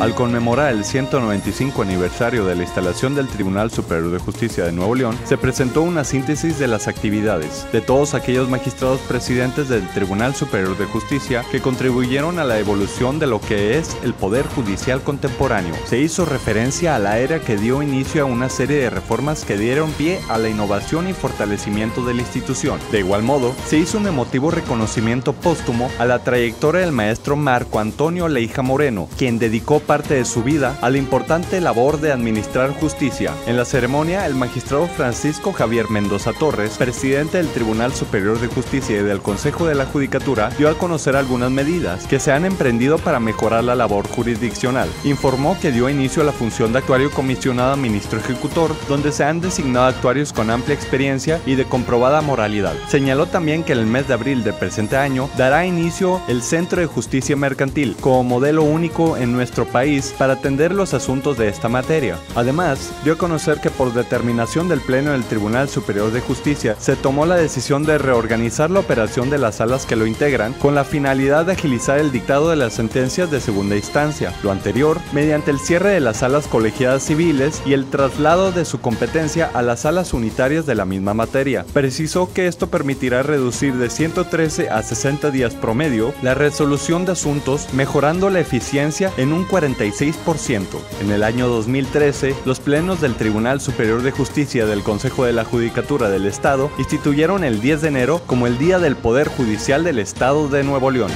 Al conmemorar el 195 aniversario de la instalación del Tribunal Superior de Justicia de Nuevo León, se presentó una síntesis de las actividades de todos aquellos magistrados presidentes del Tribunal Superior de Justicia que contribuyeron a la evolución de lo que es el Poder Judicial contemporáneo. Se hizo referencia a la era que dio inicio a una serie de reformas que dieron pie a la innovación y fortalecimiento de la institución. De igual modo, se hizo un emotivo reconocimiento póstumo a la trayectoria del maestro Marco Antonio Leija Moreno, quien dedicó parte de su vida a la importante labor de administrar justicia. En la ceremonia, el magistrado Francisco Javier Mendoza Torres, presidente del Tribunal Superior de Justicia y del Consejo de la Judicatura, dio a conocer algunas medidas que se han emprendido para mejorar la labor jurisdiccional. Informó que dio inicio a la función de actuario comisionado a ministro ejecutor, donde se han designado actuarios con amplia experiencia y de comprobada moralidad. Señaló también que en el mes de abril del presente año dará inicio el Centro de Justicia Mercantil como modelo único en nuestro país para atender los asuntos de esta materia. Además, dio a conocer que por determinación del Pleno del Tribunal Superior de Justicia se tomó la decisión de reorganizar la operación de las salas que lo integran con la finalidad de agilizar el dictado de las sentencias de segunda instancia, lo anterior mediante el cierre de las salas colegiadas civiles y el traslado de su competencia a las salas unitarias de la misma materia. Precisó que esto permitirá reducir de 113 a 60 días promedio la resolución de asuntos, mejorando la eficiencia en un 46%. En el año 2013, los plenos del Tribunal Superior de Justicia del Consejo de la Judicatura del Estado instituyeron el 10 de enero como el Día del Poder Judicial del Estado de Nuevo León.